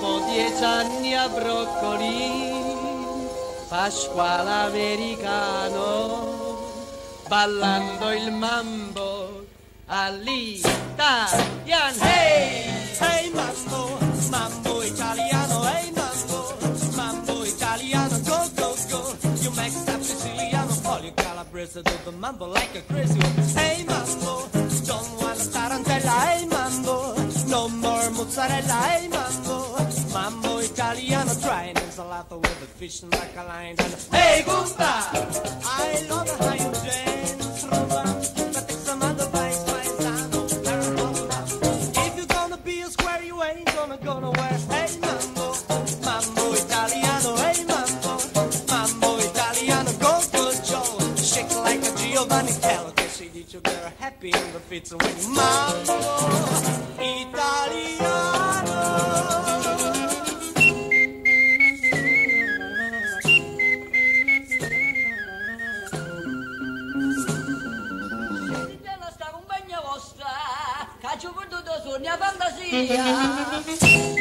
dopo dieci anni a broccoli, Pasquale americano, ballando il mambo all'italiano. You Calabrese do the mambo like a crazy one. Hey mambo, don't want a tarantella, hey mambo, no more mozzarella, hey mambo, mambo italiano, try an ensalata with the fish and like a lion. Hey Gumba, I love how you dance, rumba, but it's some other vice, paisano, if you're gonna be a square, you ain't gonna go nowhere. happy in the pizza with Mambo Italiano. Caccio perduto su mia fantasia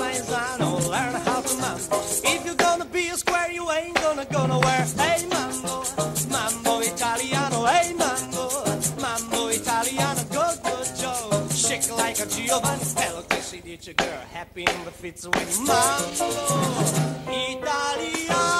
paisano. Learn how to mambo. If you're gonna be a square, you ain't gonna go nowhere. Hey, mambo, mambo italiano. Hey, mambo, mambo italiano. Go, go, Joe. Shake like a Giovanni si dice, girl, happy in the fits you mambo italiano.